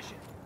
position.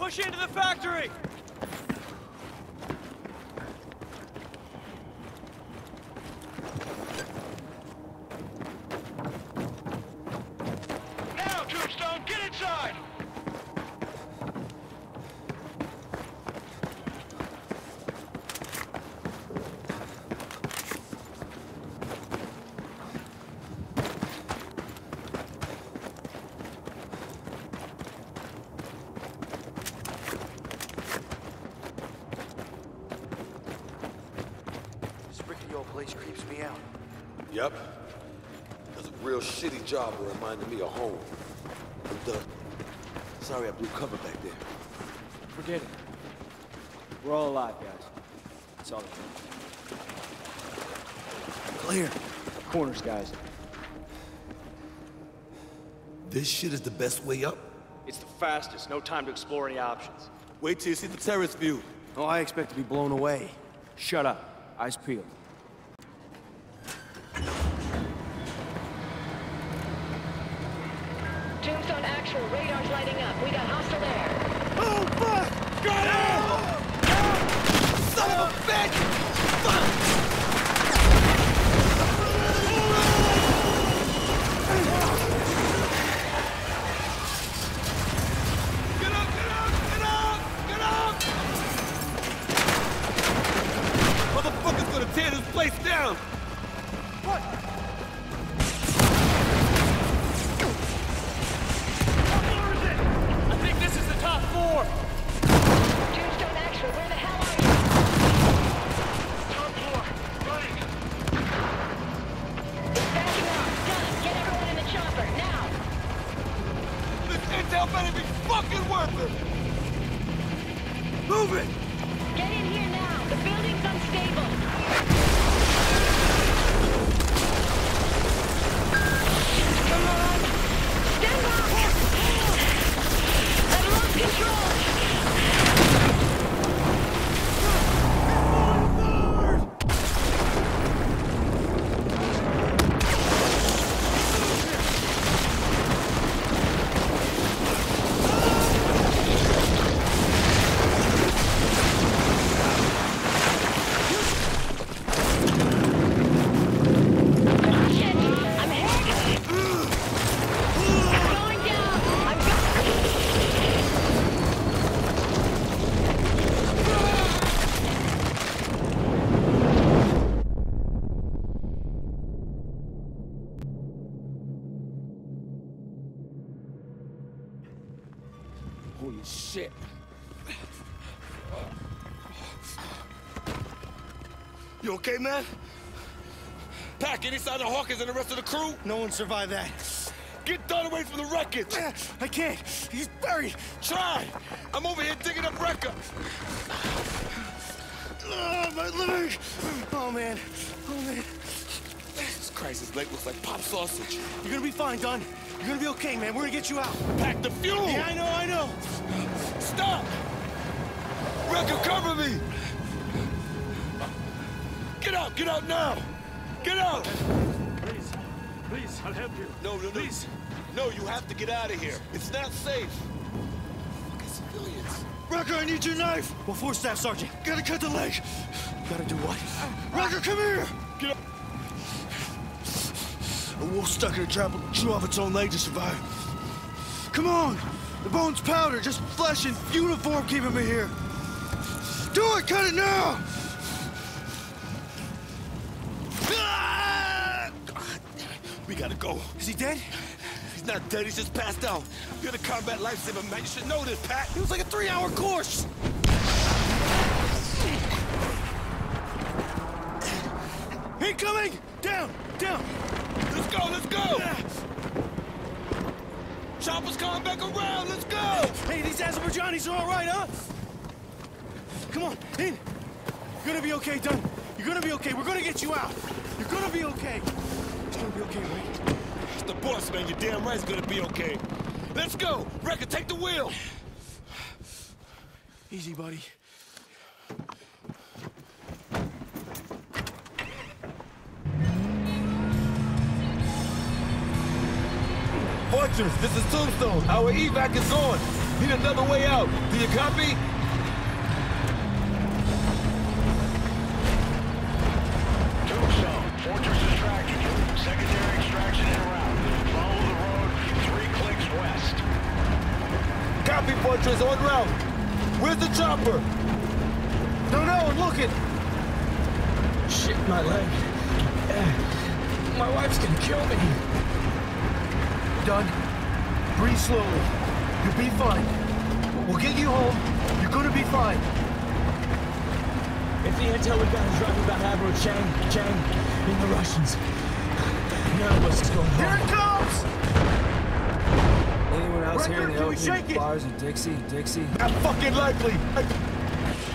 Push into the factory. Now, Tombstone, get inside! This rickety old place creeps me out. Yep. That's a real shitty job of reminding me of home. I'm done. Sorry I blew cover back there. Forget it. We're all alive, guys. That's all that matters. Clear. Corners, guys. This shit is the best way up? It's the fastest. No time to explore any options. Wait till you see the terrace view. Oh, I expect to be blown away. Shut up. Eyes peeled. Tear this place down! What? I think this is the top floor. Tombstone actual, where the hell are you? Top floor, running! It's backing up. Done. Get everyone in the chopper, now. This intel better be fucking worth it! Move it! Get in here now. The building's unstable. You okay, man? Pac, any sign of Hawkins and the rest of the crew? No one survived that. Get Dunn away from the wreckage! I can't. He's buried. Try! I'm over here digging up Recker! Oh, my leg. Oh, man. Oh, man. Jesus Christ, his leg looks like pop sausage. You're gonna be fine, Dunn. You're gonna be okay, man. We're gonna get you out. Pack the fuel! Yeah, I know, I know. Stop! Recker, cover me! Get out, get out now! Get out! Please, please, I'll help you. No, no, no. Please. No, you have to get out of here. It's not safe. Fucking civilians. Recker, I need your knife. Well, four staff, Sergeant. Gotta cut the leg. Gotta do what? Recker, come here. Get up. A wolf stuck in a trap will chew off its own leg to survive. Come on! The bone's powder, just flesh and uniform keeping me here. Do it! Cut it now! Gotta go. Is he dead? He's not dead, he's just passed out. You're the combat lifesaver, man. You should know this, Pat. It was like a three-hour course. Incoming! Down! Down! Let's go, let's go! Chopper's coming back around, let's go! Hey, these Azerbaijanis are all right, huh? Come on, in. You're gonna be okay, Dunn. You're gonna be okay. We're gonna get you out. You're gonna be okay. Gonna be okay, right? It's the boss, man. You're damn right it's gonna be okay. Let's go! Recker, take the wheel! Easy, buddy. Fortress, this is Tombstone. Our evac is on. Need another way out. Do you copy? Tombstone, Fortress is tracking you. Secondary extraction en route. Follow the road three clicks west. Copy, Fortress, on route. Where's the chopper? No, no, I'm looking. Shit, my leg. My wife's gonna kill me. Dunn, breathe slowly. You'll be fine. We'll get you home. You're gonna be fine. If the intel we got is right about Admiral Chang, Chang, and the Russians, none of us is going Here it comes! Anyone else Record, here in the can we open shake bars in Dixie? Dixie? Not fucking likely.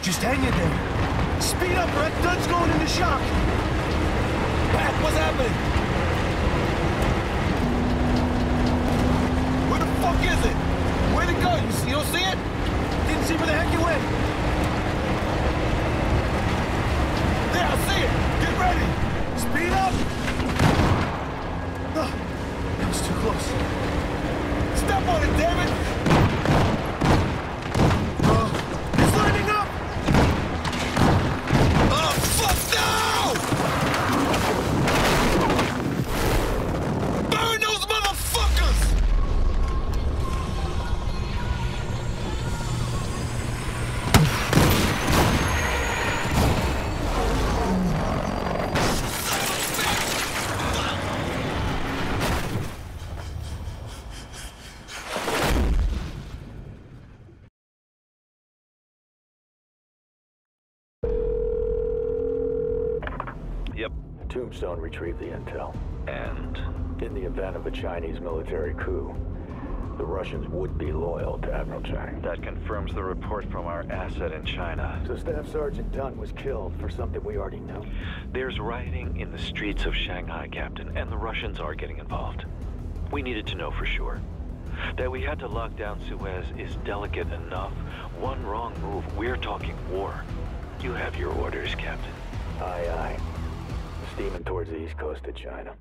Just hang in there. Speed up, Brett. Dunn's going into shock. Pat, what's happening? Where the fuck is it? Tombstone retrieved the intel. And? In the event of a Chinese military coup, the Russians would be loyal to Admiral Chang. That confirms the report from our asset in China. So Staff Sergeant Dunn was killed for something we already know. There's rioting in the streets of Shanghai, Captain, and the Russians are getting involved. We needed to know for sure. That we had to lock down Suez is delicate enough. One wrong move, we're talking war. You have your orders, Captain. Aye, aye. Steaming towards the east coast of China.